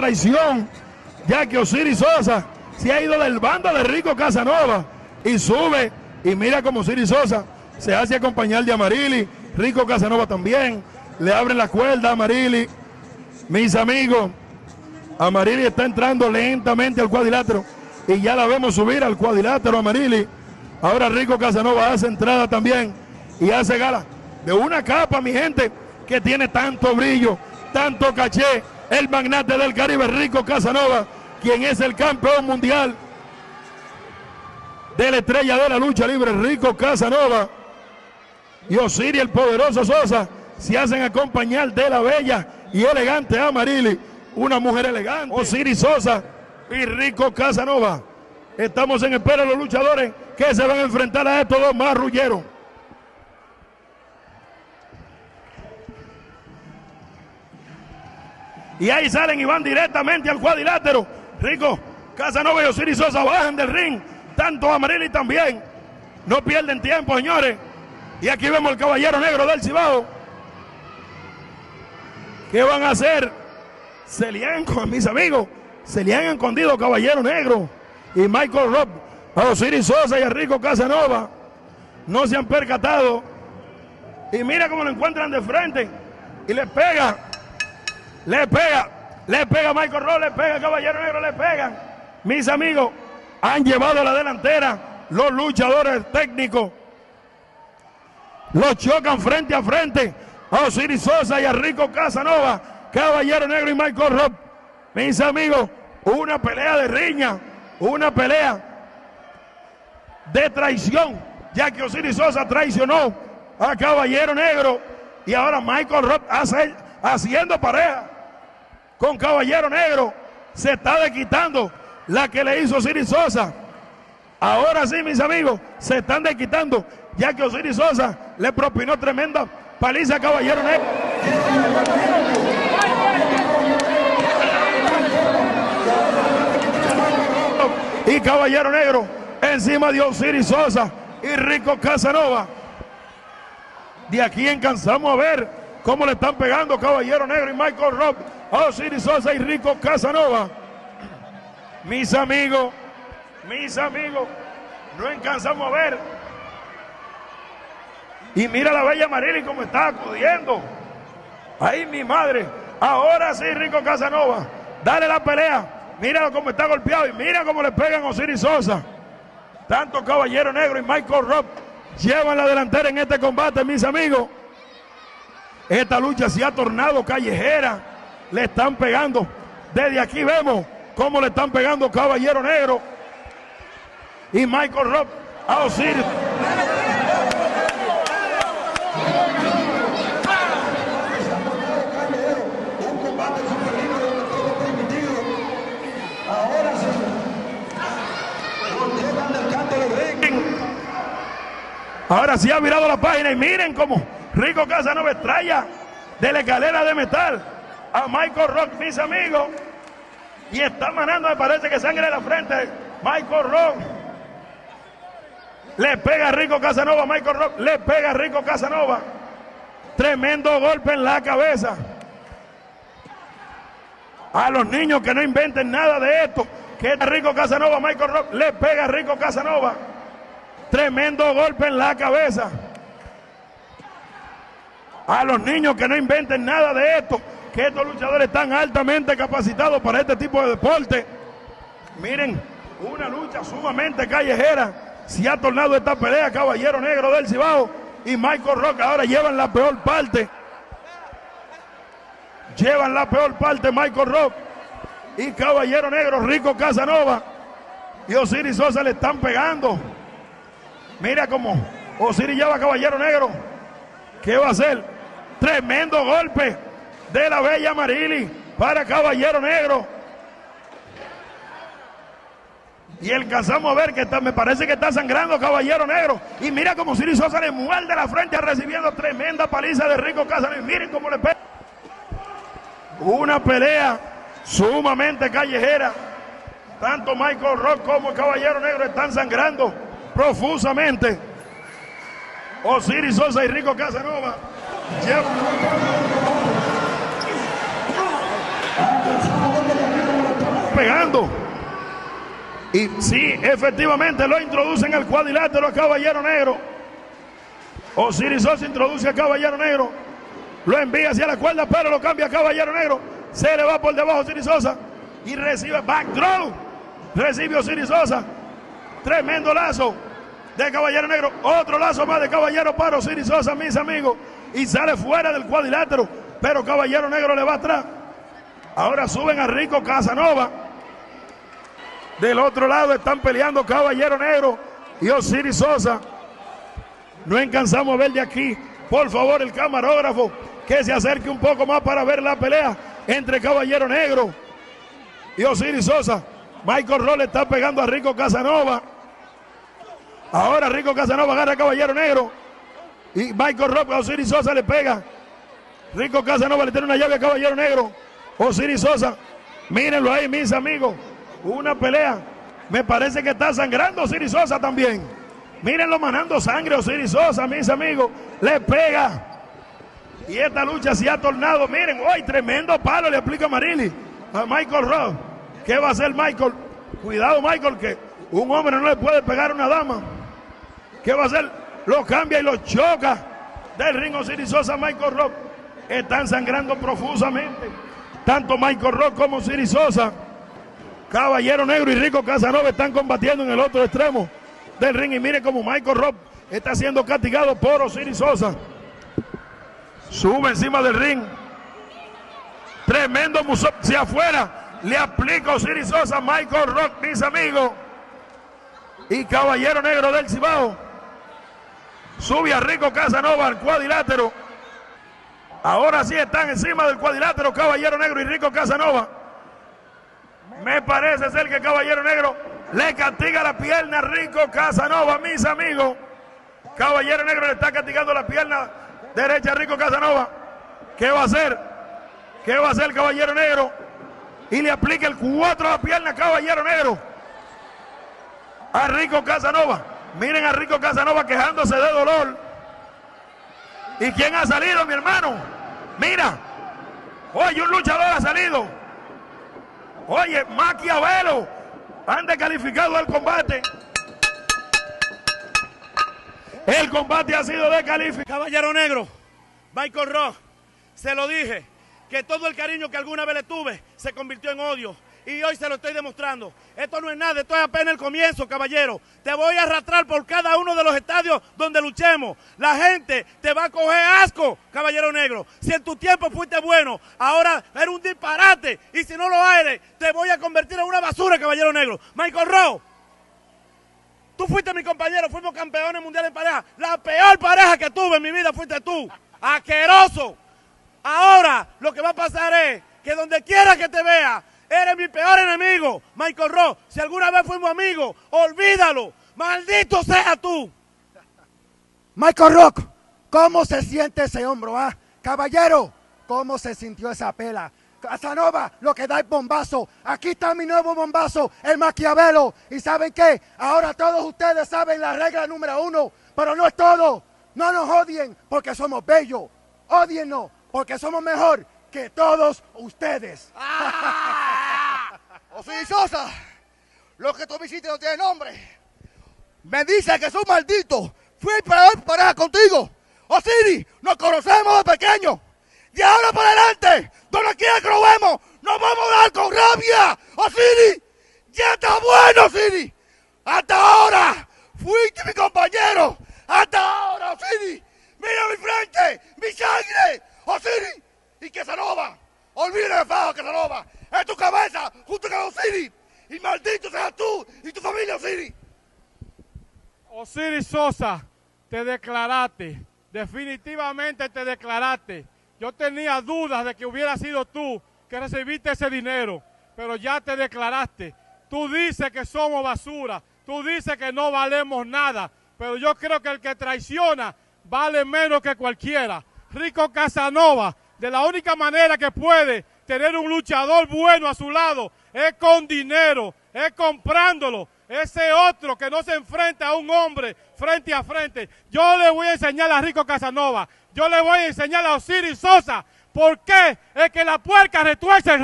traición, ya que Osiris Sosa se ha ido del bando de Rico Casanova y sube y mira como Osiris Sosa se hace acompañar de Amarili, Rico Casanova también, le abren la cuerda a Amarili. Mis amigos, Amarili está entrando lentamente al cuadrilátero y ya la vemos subir al cuadrilátero Amarili. Ahora Rico Casanova hace entrada también y hace gala de una capa, mi gente, que tiene tanto brillo, tanto caché. El magnate del Caribe, Rico Casanova, quien es el campeón mundial de la estrella de la lucha libre, Rico Casanova. Y Osiris, el poderoso Sosa, se hacen acompañar de la bella y elegante Amarili, una mujer elegante. Osiris Sosa y Rico Casanova. Estamos en espera de los luchadores que se van a enfrentar a estos dos marrulleros. Y ahí salen y van directamente al cuadrilátero. Rico, Casanova y Osiris Sosa bajan del ring. Tanto Amarili también. No pierden tiempo, señores. Y aquí vemos el caballero negro del Cibao. ¿Qué van a hacer? Se le han, mis amigos, se le han escondido caballero negro y Michael Robb a Osiris Sosa y a Rico Casanova. No se han percatado. Y mira cómo lo encuentran de frente. Y le pega. Le pega. Le pega Michael Robb, le pega Caballero Negro, le pegan. Mis amigos han llevado a la delantera los luchadores técnicos. Los chocan frente a frente a Osiris Sosa y a Rico Casanova. Caballero Negro y Michael Robb. Mis amigos, una pelea de riña una pelea de traición, ya que Osiris Sosa traicionó a Caballero Negro y ahora Michael Roth hace, haciendo pareja con Caballero Negro. Se está desquitando la que le hizo Osiris Sosa. Ahora sí, mis amigos, se están desquitando, ya que Osiris Sosa le propinó tremenda paliza a Caballero Negro. y Caballero Negro encima de Osiris Sosa y Rico Casanova. De aquí encansamos a ver cómo le están pegando Caballero Negro y Michael Robb Osiris Sosa y Rico Casanova. Mis amigos, mis amigos, no encansamos a ver. Y mira la bella Marily como está acudiendo. Ahí mi madre. Ahora sí, Rico Casanova. Dale la pelea. Mira cómo está golpeado y mira cómo le pegan a Osiris Sosa. Tanto Caballero Negro y Michael Robb llevan la delantera en este combate, mis amigos. Esta lucha se ha tornado callejera. Le están pegando. Desde aquí vemos cómo le están pegando Caballero Negro y Michael Robb a Osiris. Ahora sí ha virado la página y miren cómo Rico Casanova extraña de la escalera de metal a Michael Rock, mis amigos. Y está manando, me parece que sangre en la frente. Michael Rock. Le pega Rico Casanova, Michael Rock. Le pega Rico Casanova. Tremendo golpe en la cabeza. A los niños que no inventen nada de esto. Que Rico Casanova, Michael Rock. Le pega Rico Casanova. Tremendo golpe en la cabeza. A los niños que no inventen nada de esto, que estos luchadores están altamente capacitados para este tipo de deporte. Miren, una lucha sumamente callejera. Se ha tornado esta pelea, Caballero Negro del Cibao y Michael Rock ahora llevan la peor parte. Llevan la peor parte Michael Rock y Caballero Negro Rico Casanova y Osiris Sosa le están pegando. Mira cómo Osiris lleva a Caballero Negro. ¿Qué va a hacer? Tremendo golpe de la bella Marili para Caballero Negro. Y alcanzamos a ver que está, me parece que está sangrando Caballero Negro. Y mira cómo Osiris Sosa le muerde la frente recibiendo tremenda paliza de Rico. Y miren cómo le pega. Una pelea sumamente callejera. Tanto Michael Rock como Caballero Negro están sangrando profusamente. Osiris Sosa y Rico Casanova pegando. Y sí, efectivamente lo introduce en el cuadrilátero a Caballero Negro. Osiris Sosa introduce a Caballero Negro. Lo envía hacia la cuerda, pero lo cambia a Caballero Negro. Se le va por debajo Osiris Sosa. Y recibe back Recibe Osiris Sosa. Tremendo lazo de Caballero Negro. Otro lazo más de Caballero para Osiris Sosa, mis amigos. Y sale fuera del cuadrilátero. Pero Caballero Negro le va atrás. Ahora suben a Rico Casanova. Del otro lado están peleando Caballero Negro y Osiris Sosa. No encansamos a ver de aquí. Por favor, el camarógrafo que se acerque un poco más para ver la pelea entre Caballero Negro y Osiris Sosa. Michael Roll está pegando a Rico Casanova. Ahora Rico Casanova agarra a Caballero Negro. Y Michael Roll a Osiris Sosa le pega. Rico Casanova le tiene una llave a Caballero Negro. Osiris Sosa. Mírenlo ahí, mis amigos. Una pelea. Me parece que está sangrando Osiris Sosa también. Mírenlo manando sangre Osiris Sosa, mis amigos. Le pega. Y esta lucha se ha tornado. Miren, hoy tremendo palo le aplica Marili a Michael Ross. ¿Qué va a hacer Michael? Cuidado, Michael, que un hombre no le puede pegar a una dama. ¿Qué va a hacer? Lo cambia y lo choca del ring Osiris Sosa, Michael Rock. Están sangrando profusamente. Tanto Michael Rock como Osiris Sosa. Caballero Negro y Rico Casanova están combatiendo en el otro extremo del ring. Y mire cómo Michael Rock está siendo castigado por Osiris Sosa. Sube encima del ring. Tremendo musop hacia afuera. Le aplica Osiris Sosa, Michael Rock, mis amigos. Y Caballero Negro del Cibao. Sube a Rico Casanova al cuadrilátero. Ahora sí están encima del cuadrilátero Caballero Negro y Rico Casanova. Me parece ser que Caballero Negro le castiga la pierna Rico Casanova, mis amigos. Caballero Negro le está castigando la pierna derecha a Rico Casanova. ¿Qué va a hacer? ¿Qué va a hacer Caballero Negro? Y le aplica el cuatro a la pierna Caballero Negro. A Rico Casanova. Miren a Rico Casanova quejándose de dolor. ¿Y quién ha salido, mi hermano? Mira. Oye, un luchador ha salido. Oye, Maquiavelo. Han descalificado el combate. El combate ha sido descalificado. Caballero Negro, Michael Rock, se lo dije, que todo el cariño que alguna vez le tuve se convirtió en odio. Y hoy se lo estoy demostrando. Esto no es nada, esto es apenas el comienzo, caballero. Te voy a arrastrar por cada uno de los estadios donde luchemos. La gente te va a coger asco, caballero negro. Si en tu tiempo fuiste bueno, ahora eres un disparate. Y si no lo eres, te voy a convertir en una basura, caballero negro. Michael Rowe, Tú fuiste mi compañero, fuimos campeones mundiales en pareja. La peor pareja que tuve en mi vida fuiste tú. Aqueroso. Ahora lo que va a pasar es que donde quiera que te vea, eres mi peor enemigo. Michael Ross, si alguna vez fuimos amigos, olvídalo. Maldito sea tú. Michael Rock, ¿cómo se siente ese hombro, ah? Caballero, ¿cómo se sintió esa pela? Casanova, lo que da el bombazo. Aquí está mi nuevo bombazo, el Maquiavelo. ¿Y saben qué? Ahora todos ustedes saben la regla número uno, pero no es todo. No nos odien porque somos bellos. Odiennos porque somos mejor que todos ustedes. ¡Ah! Sosa, lo que tú me hiciste no tiene nombre. Me dice que soy maldito. Fui para pareja contigo. Osiris, nos conocemos de pequeño. De ahora para adelante, donde quiera que lo vemos, nos vamos a dar con rabia. Osiris, ya está bueno, Osiris. Hasta ahora, fuiste mi compañero. Hasta ahora, Osiris. Mira mi frente, mi sangre. Osiris y Casanova. Olvídate de feo, Casanova. Es tu cabeza junto con Osiris. Y maldito seas tú y tu familia, Osiris. Te declaraste. Definitivamente te declaraste. Yo tenía dudas de que hubiera sido tú que recibiste ese dinero, pero ya te declaraste. Tú dices que somos basura, tú dices que no valemos nada, pero yo creo que el que traiciona vale menos que cualquiera. Rico Casanova, de la única manera que puede tener un luchador bueno a su lado es con dinero, es comprándolo. Ese otro que no se enfrenta a un hombre frente a frente. Yo le voy a enseñar a Rico Casanova. Yo le voy a enseñar a Osiris Sosa. Por qué es que la puerca retuerce el